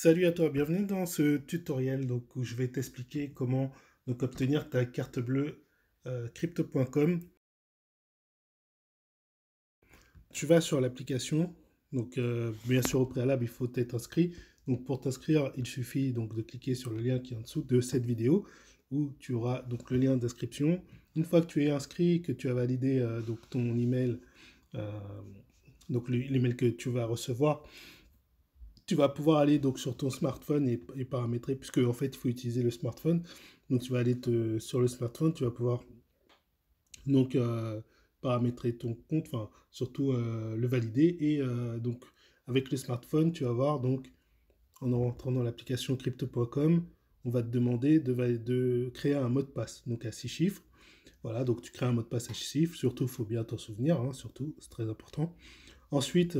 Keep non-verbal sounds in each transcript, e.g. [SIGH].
Salut à toi, bienvenue dans ce tutoriel donc, où je vais t'expliquer comment obtenir ta carte bleue euh, crypto.com. Tu vas sur l'application, donc euh, bien sûr au préalable il faut être inscrit. Donc pour t'inscrire, il suffit donc de cliquer sur le lien qui est en dessous de cette vidéo où tu auras donc le lien d'inscription. Une fois que tu es inscrit, que tu as validé euh, ton email, donc l'email que tu vas recevoir, tu vas pouvoir aller donc sur ton smartphone et, paramétrer, puisque en fait il faut utiliser le smartphone. Donc tu vas aller te, sur le smartphone, tu vas pouvoir donc euh, paramétrer ton compte, enfin surtout euh, le valider. Et euh, donc avec le smartphone, tu vas voir donc en rentrant dans l'application crypto.com, on va te demander de, créer un mot de passe, donc à six chiffres. Voilà, donc tu crées un mot de passe à six chiffres, surtout il faut bien t'en souvenir, hein, surtout, c'est très important. Ensuite,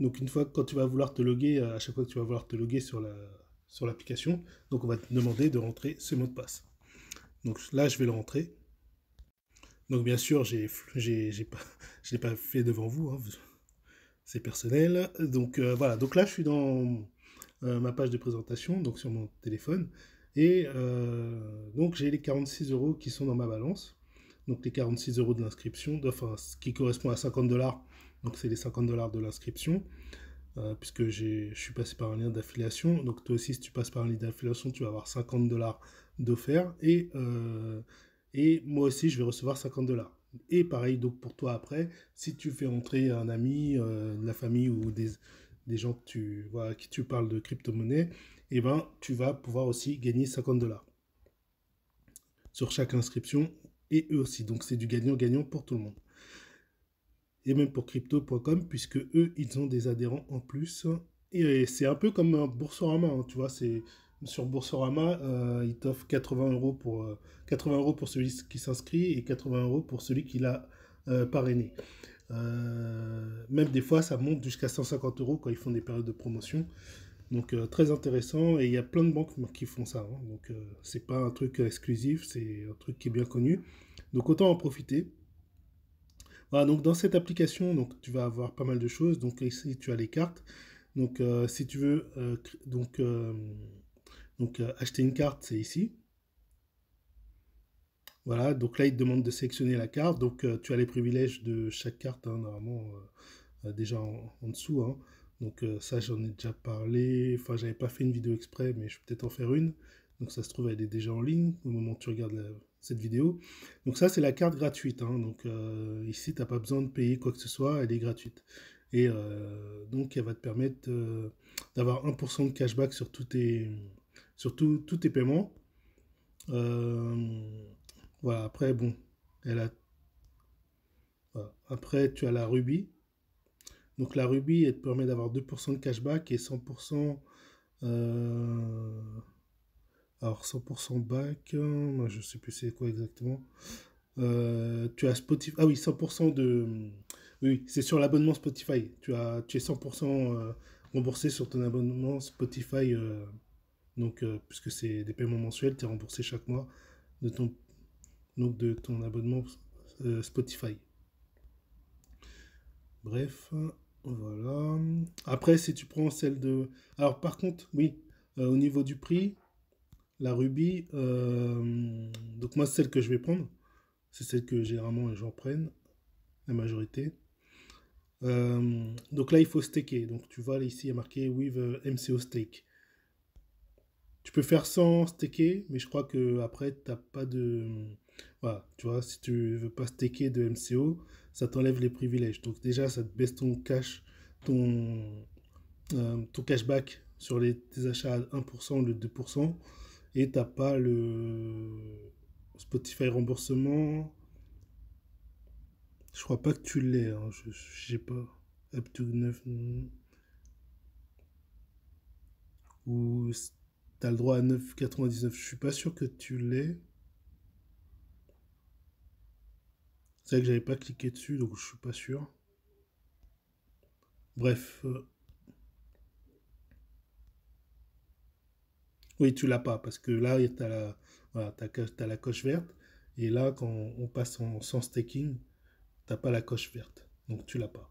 donc une fois quand tu vas vouloir te loguer, euh, à chaque fois que tu vas vouloir te loguer sur la sur l'application, on va te demander de rentrer ce mot de passe. Donc là, je vais le rentrer. Donc bien sûr, j'ai j'ai pas [LAUGHS] je l'ai pas fait devant vous, hein, c'est personnel. Donc euh, voilà, donc là je suis dans euh, ma page de présentation, donc sur mon téléphone, et donc j'ai les 46 euros qui sont dans ma balance. Donc les 46 euros de l'inscription, enfin ce qui correspond à 50 dollars donc c'est les 50 dollars de l'inscription, euh, puisque je suis passé par un lien d'affiliation. Donc toi aussi, si tu passes par un lien d'affiliation, tu vas avoir 50 dollars d'offert. Et, euh, et moi aussi, je vais recevoir 50 dollars. Et pareil, donc pour toi après, si tu fais entrer un ami, euh, la famille ou des, des gens voilà, qui tu parles de crypto-monnaie, eh ben, tu vas pouvoir aussi gagner 50 dollars sur chaque inscription et eux aussi. Donc c'est du gagnant-gagnant pour tout le monde et même pour crypto.com, puisque eux, ils ont des adhérents en plus. Et c'est un peu comme un Boursorama, hein, tu vois, c'est sur Boursorama, euh, ils t'offrent 80 euros pour 80 euh, euros pour celui qui s'inscrit et 80 euros pour celui qui l'a euh, parrainé. même des fois, ça monte jusqu'à 150 euros quand ils font des périodes de promotion. Donc très intéressant et il y a plein de banques qui font ça. Hein. donc c'est pas un truc exclusif, c'est un truc qui est bien connu. Donc autant en profiter. Voilà, donc dans cette application, donc tu vas avoir pas mal de choses. Donc ici, tu as les cartes. Donc euh, si tu veux euh, donc, euh, acheter une carte, c'est ici. Voilà, donc là, il te demande de sélectionner la carte. Donc tu as les privilèges de chaque carte, hein, normalement, déjà en, dessous. Hein. Donc ça, j'en ai déjà parlé. Enfin, j'avais pas fait une vidéo exprès, mais je vais peut-être en faire une. Donc ça se trouve, elle est déjà en ligne au moment où tu regardes cette vidéo. Donc ça, c'est la carte gratuite. Hein. Donc euh, ici, tu n'as pas besoin de payer quoi que ce soit, elle est gratuite. Et euh, donc, elle va te permettre euh, d'avoir 1% de cashback sur tous tes, sur tous tes paiements. voilà, après, bon, elle a... Après, tu as la Ruby. Donc la Ruby, elle te permet d'avoir 2% de cashback et 100%... Alors 100% back, moi je sais plus c'est quoi exactement. Euh, tu as Spotify. Ah oui, 100% de. Oui, c'est sur l'abonnement Spotify. Tu, as, tu es 100% euh, remboursé sur ton abonnement Spotify. Euh, donc, puisque c'est des paiements mensuels, tu es remboursé chaque mois de ton, de ton abonnement Spotify. Bref, voilà. Après, si tu prends celle de. Alors, par contre, oui, au niveau du prix, la Ruby, euh, donc moi, c'est celle que je vais prendre. C'est celle que généralement les gens prennent, la majorité. Euh, donc là, il faut staker. Donc tu vois, ici, il y a marqué with euh, MCO stake. Tu peux faire sans staker, mais je crois que après, tu n'as pas de. Voilà, tu vois, si tu veux pas staker de MCO, ça t'enlève les privilèges. Donc déjà, ça te baisse ton cash, ton, ton cashback sur les, tes achats à 1% au lieu de 2% et t'as pas le Spotify remboursement. Je crois pas que tu l'aies, hein. je sais pas. Up to 9. Ou t'as le droit à 9,99. Je suis pas sûr que tu l'aies. C'est vrai que j'avais pas cliqué dessus, donc je suis pas sûr. Bref, euh, Oui, tu l'as pas, parce que là, tu as, la, voilà, la coche verte. Et là, quand on passe en, sans staking, tu pas la coche verte. Donc, tu l'as pas.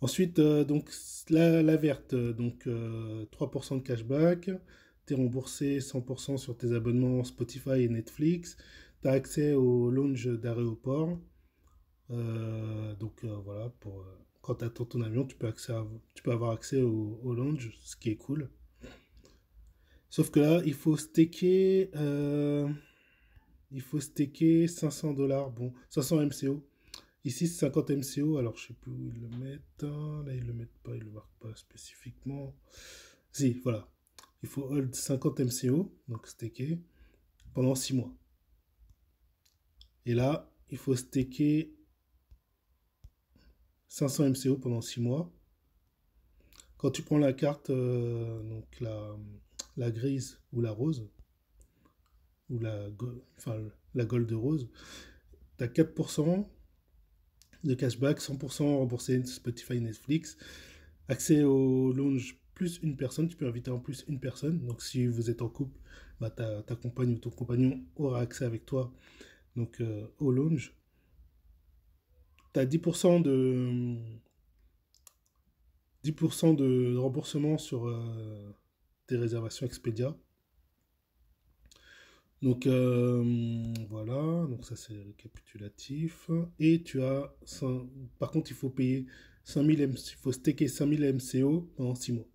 Ensuite, donc la, la, verte, donc 3% de cashback, tu es remboursé 100% sur tes abonnements Spotify et Netflix, tu as accès au lounge d'aéroport. donc voilà, pour, quand tu attends ton avion, tu peux, accès tu peux avoir accès au, au, lounge, ce qui est cool. Sauf que là, il faut staker, il faut staker 500 dollars, bon, 500 MCO. Ici, c'est 50 MCO. Alors, je sais plus où ils le mettent. Hein. Là, ils le mettent pas, ils le marquent pas spécifiquement. Si, voilà. Il faut hold 50 MCO, donc staker, pendant 6 mois. Et là, il faut staker 500 MCO pendant 6 mois. Quand tu prends la carte, euh, donc la, la grise ou la rose, ou la, enfin, la gold rose, tu as 4% de cashback, 100% remboursé Spotify, Netflix, accès au lounge plus une personne, tu peux inviter en plus une personne. Donc si vous êtes en couple, bah, ta, ta compagne ou ton compagnon aura accès avec toi donc, euh, au lounge. Tu as 10% de 10% de remboursement sur euh, tes réservations Expedia. Donc euh, voilà, donc ça c'est récapitulatif. Et tu as, par contre il faut payer 5000 il faut staker 5000 MCO pendant 6 mois.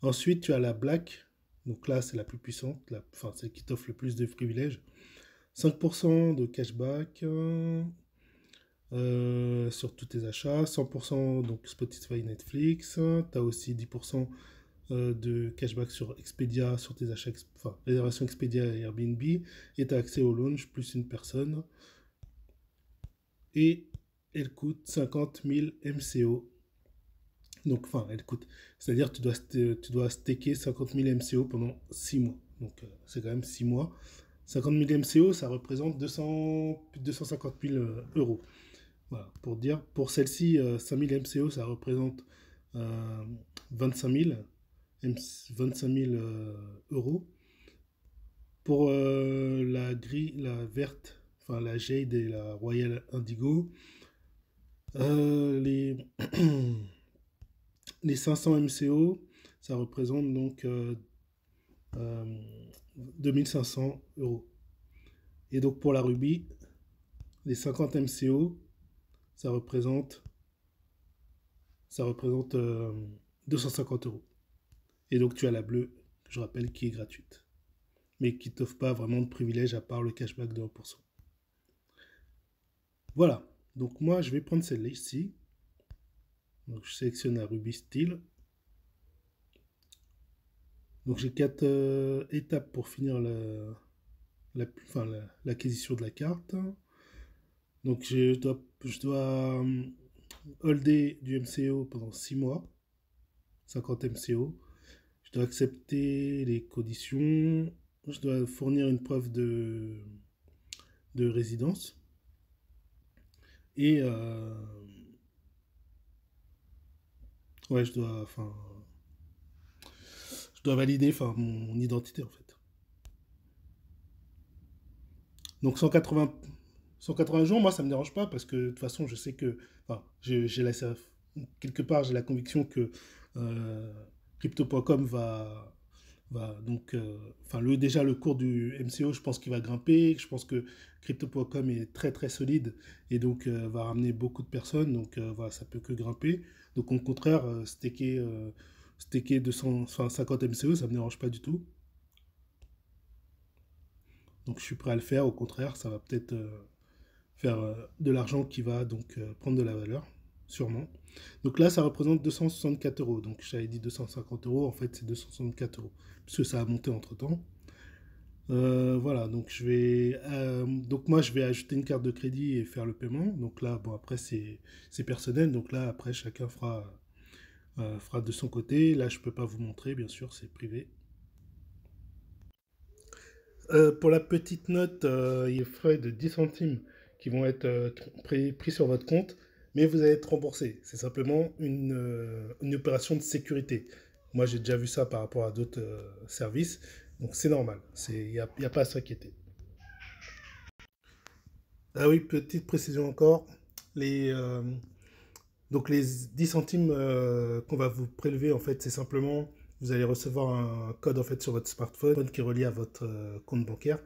Ensuite tu as la Black, donc là c'est la plus puissante, la, enfin c'est qui t'offre le plus de privilèges. 5% de cashback euh, sur tous tes achats, 100% donc Spotify Netflix, tu as aussi 10% euh, de cashback sur Expedia, sur tes achats, enfin, réservation Expedia et Airbnb, et tu as accès au launch plus une personne. Et elle coûte 50 000 MCO. Donc, enfin, elle coûte. C'est-à-dire, tu dois, tu dois staker 50 000 MCO pendant 6 mois. Donc, euh, c'est quand même 6 mois. 50 000 MCO, ça représente 200, 250 000 euros. Voilà, pour dire, pour celle-ci, 5 000 MCO, ça représente 25 000. 25 000 euh, euros. Pour euh, la gris, la verte, enfin la Jade et la Royal Indigo, euh, les, [CLEARS THROAT] les 500 MCO, ça représente donc 2500 euros. Et donc pour la Ruby, les 50 MCO, ça représente, ça représente 250 euros. Et donc tu as la bleue, je rappelle, qui est gratuite. Mais qui ne t'offre pas vraiment de privilèges à part le cashback de 1%. Voilà. Donc moi, je vais prendre celle-là ici. Donc je sélectionne la Ruby Style. Donc j'ai quatre euh, étapes pour finir l'acquisition la, de la carte. Donc je dois, je dois euh, holder du MCO pendant 6 mois. 50 MCO. Je dois accepter les conditions. Je dois fournir une preuve de, de résidence. Et euh, ouais, je dois, enfin, je dois valider, enfin, mon, identité en fait. Donc 180, 180 jours, moi ça me dérange pas parce que de toute façon je sais que, enfin, j'ai quelque part j'ai la conviction que euh, Crypto.com va, va donc, euh, enfin le déjà le cours du MCO, je pense qu'il va grimper. Je pense que Crypto.com est très très solide et donc euh, va ramener beaucoup de personnes. Donc voilà, ça peut que grimper. Donc au contraire, staker, staker 250 MCO, ça me dérange pas du tout. Donc je suis prêt à le faire. Au contraire, ça va peut-être faire de l'argent qui va donc prendre de la valeur sûrement. Donc là, ça représente 264 euros. Donc j'avais dit 250 euros, en fait c'est 264 euros, puisque ça a monté entre-temps. Euh, voilà, donc je vais, euh, donc moi je vais ajouter une carte de crédit et faire le paiement. Donc là, bon après c'est personnel, donc là après chacun fera, euh, de son côté. Là je peux pas vous montrer, bien sûr, c'est privé. pour la petite note, il a frais de 10 centimes qui vont être pris, pris sur votre compte mais vous allez être remboursé. C'est simplement une, euh, une, opération de sécurité. Moi, j'ai déjà vu ça par rapport à d'autres euh, services, donc c'est normal. Il n'y a, pas à s'inquiéter. Ah oui, petite précision encore. Les, euh, Donc les 10 centimes qu'on va vous prélever, en fait, c'est simplement, vous allez recevoir un code en fait sur votre smartphone qui est relié à votre compte bancaire.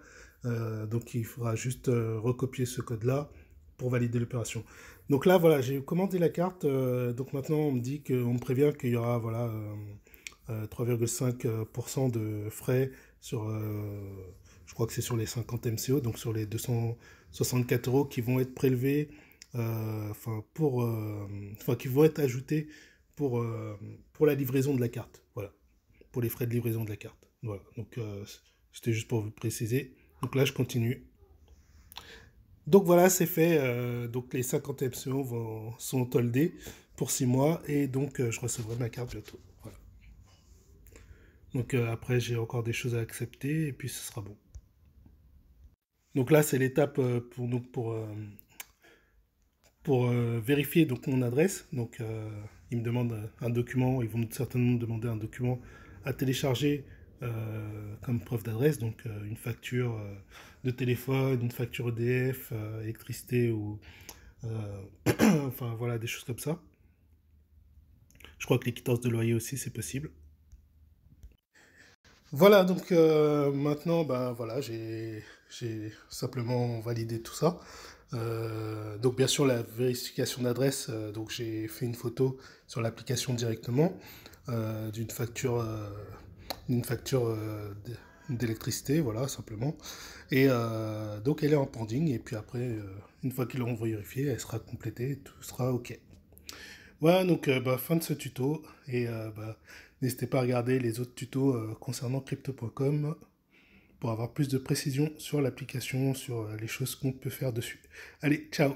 donc il faudra juste recopier ce code-là pour valider l'opération. Donc là, voilà, j'ai commandé la carte. donc maintenant, on me dit qu'on me prévient qu'il y aura voilà 3,5% de frais sur je crois que c'est sur les 50 MCO, donc sur les 264 euros qui vont être prélevés, euh, enfin pour, euh, enfin qui vont être ajoutés pour, euh, pour la livraison de la carte, voilà, pour les frais de livraison de la carte, voilà. Donc c'était juste pour vous préciser. Donc là, je continue. Donc voilà, c'est fait. donc les 50 MCO vont, sont toldés pour 6 mois et donc je recevrai ma carte bientôt. Donc après, j'ai encore des choses à accepter et puis ce sera bon. Donc là, c'est l'étape euh, pour, pour, euh, pour euh, vérifier donc, mon adresse. Donc, ils me demandent un document, ils vont certainement me demander un document à télécharger comme preuve d'adresse, donc une facture de téléphone, une facture EDF, électricité ou [CLEARS THROAT] enfin voilà des choses comme ça. Je crois que les quittances de loyer aussi c'est possible. Voilà, donc euh, maintenant, ben voilà, j'ai simplement validé tout ça. Euh, donc bien sûr la vérification d'adresse, euh, donc j'ai fait une photo sur l'application directement d'une facture d'une facture d'électricité, voilà simplement. Et donc elle est en pending et puis après, une fois qu'ils l'auront vérifiée, elle sera complétée, tout sera ok. Voilà donc bah, fin de ce tuto et bah, N'hésitez pas à regarder les autres tutos euh, concernant crypto.com pour avoir plus de précision sur l'application, sur euh, les choses qu'on peut faire dessus. Allez, ciao